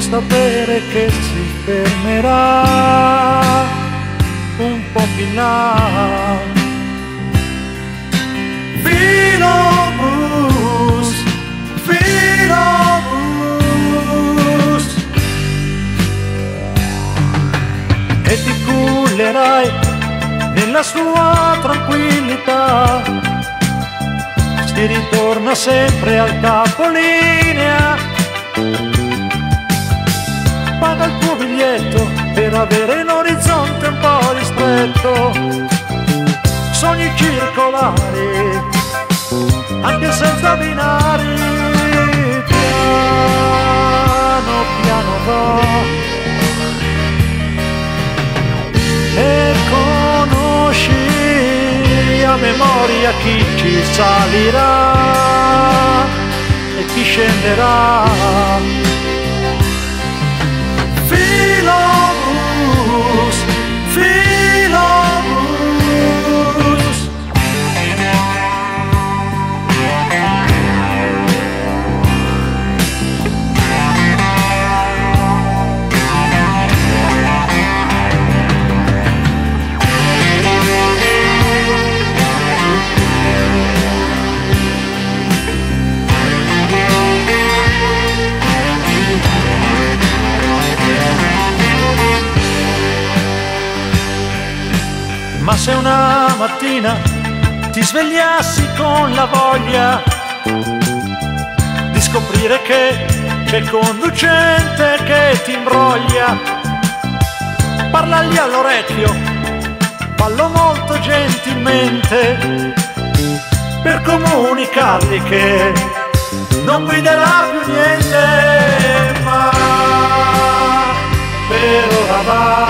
sapere che si fermerà un po' più là. Filobus, filobus, e ti cullerai nella sua tranquillità. Si ritorna sempre al capolinea paga il tuo biglietto per avere l'orizzonte un po' ristretto. Sogni circolari, anche senza binari, piano piano va. E conosci a memoria chi ci salirà e chi scenderà. Ma se una mattina ti svegliassi con la voglia di scoprire che c'è il conducente che ti imbroglia, parlagli all'orecchio, fallo molto gentilmente per comunicargli che non guiderà più niente, ma per ora va.